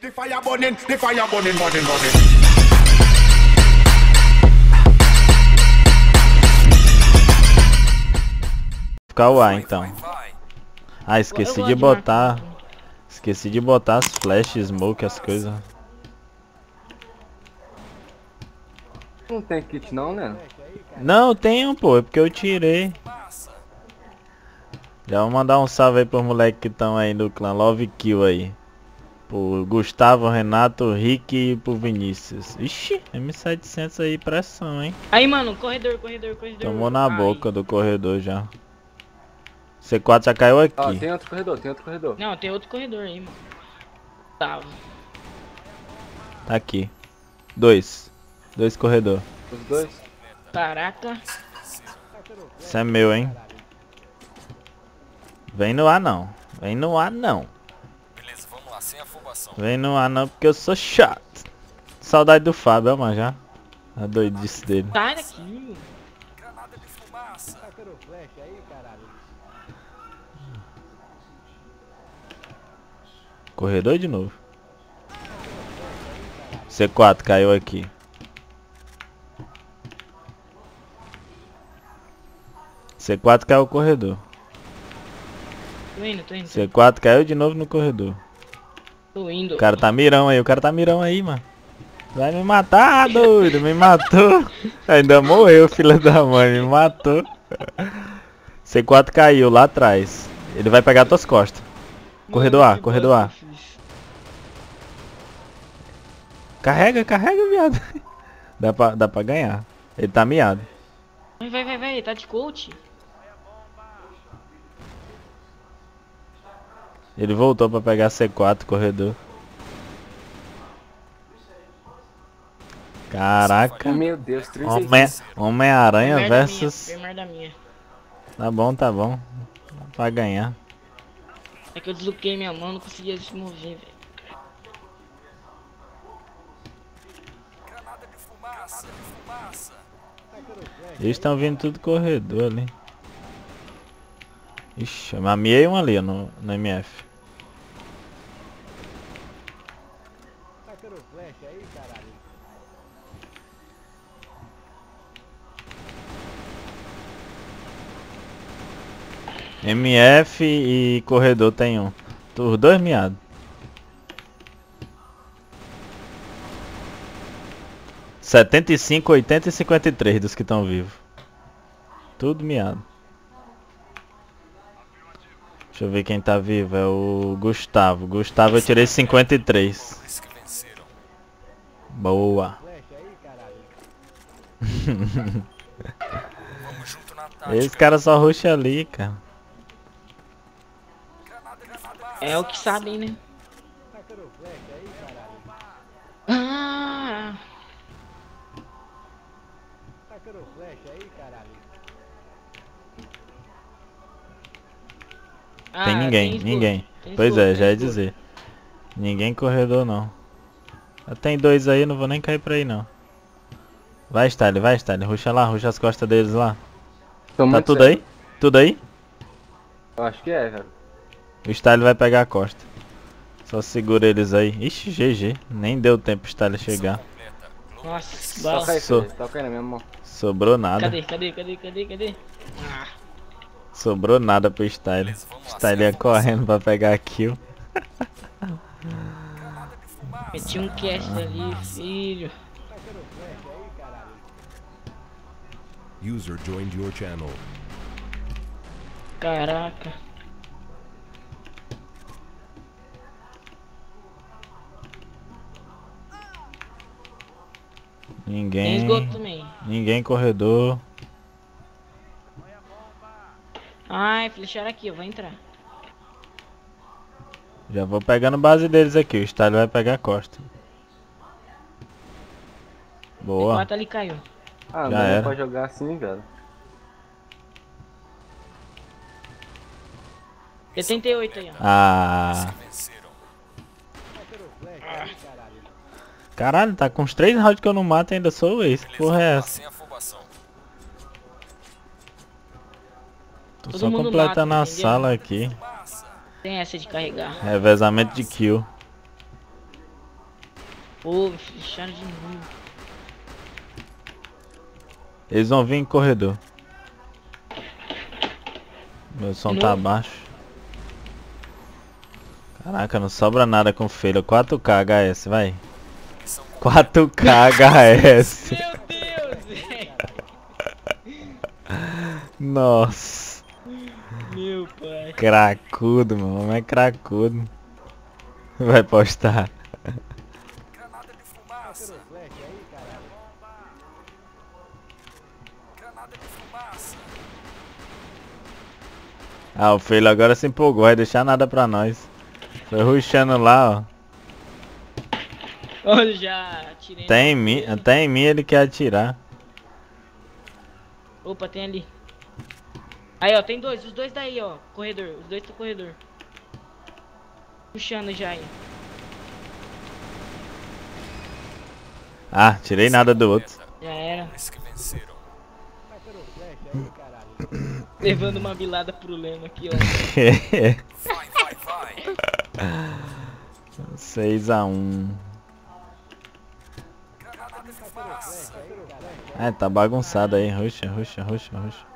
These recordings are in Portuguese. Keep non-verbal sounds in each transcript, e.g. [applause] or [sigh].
The fire burning, the fire burning, burning, burning. Ficar o A então. Ah, esqueci de botar. Esqueci de botar as flash, smoke, as coisas. Não tem kit não, né? Não, tenho, pô, é porque eu tirei. Já vou mandar um salve aí pros moleques que estão aí no clã Love Kill aí. Pro Gustavo, Renato, Rick e pro Vinícius. Ixi, M700 aí, pressão, hein? Aí, mano, corredor, corredor, corredor. Tomou na Ai. boca do corredor já. C4 já caiu aqui. Ó, tem outro corredor, tem outro corredor. Não, tem outro corredor aí, mano. Tava. Tá aqui. Dois. Dois corredor. Os dois. Caraca. Isso é meu, hein? Vem no ar não. Vem no ar não. Lá, sem afobação. Vem no ar não porque eu sou chato. Saudade do Fábio, ó, mas já. A doidice dele. Sai daqui. Granada de fumaça. Corredor de novo. C4 caiu aqui. C4 caiu o corredor. Tô indo, tô indo. C4 caiu de novo no corredor. Tô indo. O cara tá mirão aí, o cara tá mirão aí, mano. Vai me matar, doido, me matou. [laughs] Ainda morreu, filha da mãe, me matou. [laughs] C4 caiu lá atrás. Ele vai pegar tuas costas. Corredor A, corredor A. Carrega, carrega, viado. [laughs] Dá pra, dá pra ganhar. Ele tá miado. Vai, vai, vai, vai. Tá de coach. Ele voltou pra pegar C4, corredor. Caraca. Meu Deus, 36. Homem- Homem-Aranha Merda versus... Tá bom, tá bom. Pra ganhar. É que eu desloquei minha mão, não conseguia se mover, velho. Granada de fumaça. de fumaça. Eles estão vindo tudo corredor ali. Ixi, eu mamiei um ali no, no MF. MF e corredor tem um. Os dois miados. Setenta e cinco, oitenta e cinquenta e três dos que estão vivos. Tudo miado. Deixa eu ver quem tá vivo. É o Gustavo. Gustavo eu tirei 53. Os que venceram. Boa. Esse cara só ruxa ali, cara. É o que sabem, né? Ah, Ah, Tem ninguém, esgoto, ninguém. tem Pois esgoto, é, tem já ia dizer. Ninguém corredor não. Já Tem dois aí, não vou nem cair pra aí não. Vai, Style, vai, Style. Ruxa lá, ruxa as costas deles lá. Tô Tá tudo sério. aí? Tudo aí? Eu acho que é, velho. O Style vai pegar a costa. Só segura eles aí. Ixi, GG. Nem deu tempo o Style chegar. Nossa, bala. Toca aí, Sou. filho. Toca aí na minha mão. Sobrou nada. Cadê, cadê, cadê, cadê, cadê? Ah, Sobrou nada pro Style. Style ia correndo pra pegar a kill. Meti um cast ali, filho. User joined your channel. Caraca. Tem Ninguém. esgoto também. Ninguém corredor. Ai, flecharam aqui, eu vou entrar. Já vou pegando base deles aqui. O Style vai pegar a costa. Boa. Quatro ali caiu. Ah, Já não era. é pra jogar assim, velho. 78 aí, ó. Ah. Caralho, tá com uns três rounds que eu não mato e ainda sou esse. Que porra é lá, essa? Tô Todo só completando mata, a entendeu? sala aqui. Tem essa de carregar. Revezamento de kill. Pô, fecharam de novo. Eles vão vir em corredor. Meu som tá baixo. Caraca, não sobra nada com feira. 4K HS, vai. 4K HS. [laughs] Meu Deus, velho. Nossa. Meu pai. Cracudo, meu homem é cracudo. Vai postar. Granada de fumaça. Granada de fumaça. Ah, o Feilo agora se empolgou, vai deixar nada pra nós. Foi ruxando lá, ó. Olha, já atirei. Até em mim, até em mim ele quer atirar. Opa, tem ali. Aí, ó, tem dois. Os dois daí, ó. Corredor. Os dois do corredor. Puxando já aí. Ah, tirei nada do outro. Já era. [coughs] Levando uma bilada pro Leno aqui, ó. [laughs] Vai, vai, vai. 6x1. É, tá bagunçado aí. Ruxa, ruxa, ruxa, ruxa.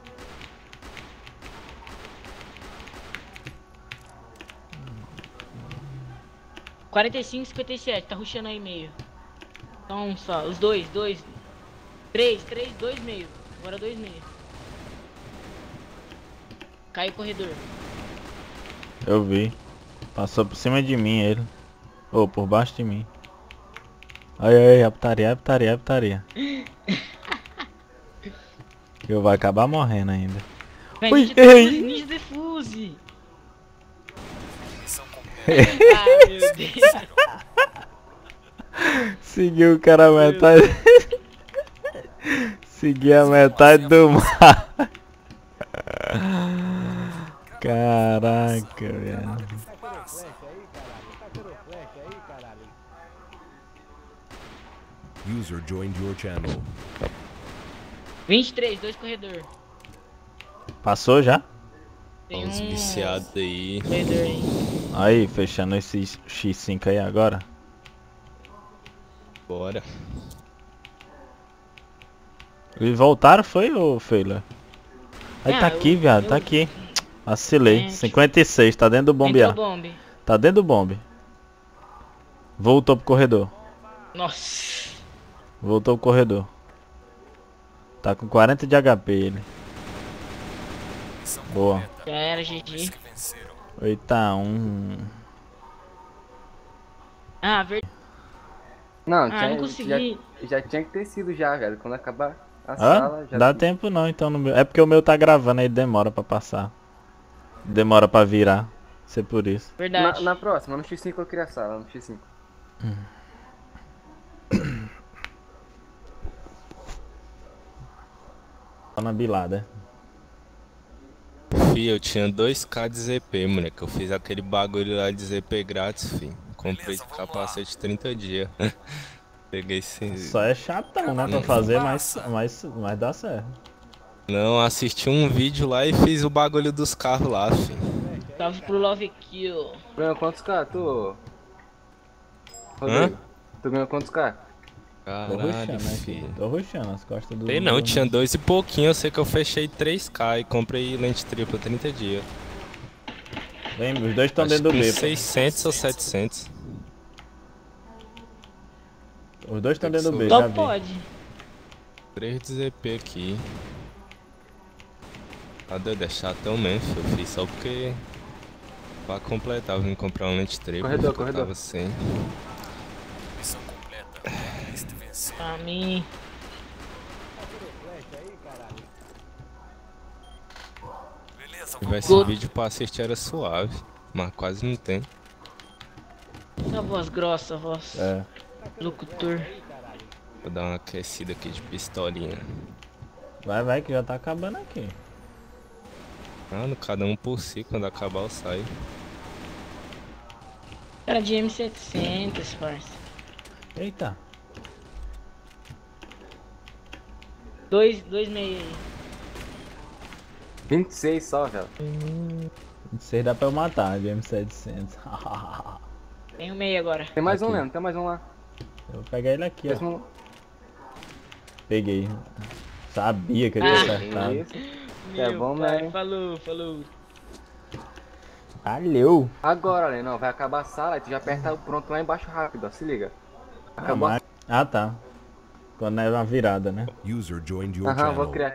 Quarenta e cinco, cinquenta e sete, tá rushando aí meio. Então um só, os dois, dois. Três, três, dois meio. Agora dois meio. Cai o corredor. Eu vi. Passou por cima de mim ele. Ou por baixo de mim. Ai ai, a putaria, a putaria, a putaria. [laughs] Eu vai acabar morrendo ainda. Vem, Ui, ninja ei. defuse. Ah, meu Deus. [laughs] Seguiu o cara a metade. [laughs] Segui a metade do mar. Caraca, velho. User joined your channel. 23, dois corredor. Passou já? Tem Uns um viciados aí. corredor aí. Aí, fechando esse X5 aí agora. Bora. Eles voltaram, foi, ô Feila? Aí Ah, tá eu- aqui, viado, tá eu- aqui. Vacilei. É, 56, tá dentro do bombear. Entrou bombe. Tá dentro do bombe. Voltou pro corredor. Nossa. Voltou pro corredor. Tá com 40 de HP ele. Boa. Já era GG. venceram. 8x1. Ah, verdade. Não, Ah, tinha, não consegui. Já, já tinha que ter sido já, velho. Quando acabar a Hã? sala, já Dá tempo não, então no meu. É porque o meu tá gravando aí demora pra passar. Demora pra virar. Ser por isso. Na, Verdade. na próxima, no X5 eu queria a sala, no X5. Só na bilada. Fih, eu tinha 2k de ZP, moleque. Eu fiz aquele bagulho lá de ZP grátis, fi. Comprei Beleza, capacete 30 dias. [laughs] Peguei esse. Só é chatão, né? Pra fazer, mas, mas, mas dá certo. Não, assisti um vídeo lá e fiz o bagulho dos carros lá, fi. Salve pro Love Kill. Ganhou quantos K? Tu. Rodrigo, tu ganhou quantos K? Tô Caralho, ruxando fi. aqui. Tô ruxando as costas do. Sei não, do- tinha dois e pouquinho. Eu sei que eu fechei 3k e comprei lente tripla 30 dias. Vem, os dois estão dentro do B. uns pô. 600 ou 700. Os dois estão dentro do B, Só já vi. pode. 3 de ZP aqui. Tá doido, é chatão mesmo, fi. eu fiz só porque. Pra completar, eu vim comprar um lente tripla. Corredor, eu corredor. Tava sem. Missão completa. Eles que venceram. Pra mim. Beleza, Se tivesse vídeo pra assistir era suave, mas quase não tem. A voz grossa, voz. É. Locutor. Vou dar uma aquecida aqui de pistolinha. Vai, vai, que já tá acabando aqui. Ah, no cada um por si, quando acabar eu saio. Cara de M700, parça. Eita. Dois, dois meio aí. 26 só, velho. Não sei dá pra eu matar de M700. [laughs] Tem um meio agora. Tem mais um, Aqui. Leandro, tem mais um lá. Eu vou pegar ele aqui, Esse ó. Peguei. Sabia que ele ia acertar. É bom, né? Falou, falou. Valeu! Agora, Lê, não, vai acabar a sala, tu já aperta o pronto lá embaixo rápido, ó, se liga. Acabou a Ah, tá. Quando é uma virada, né? User joined your Aham, vou criar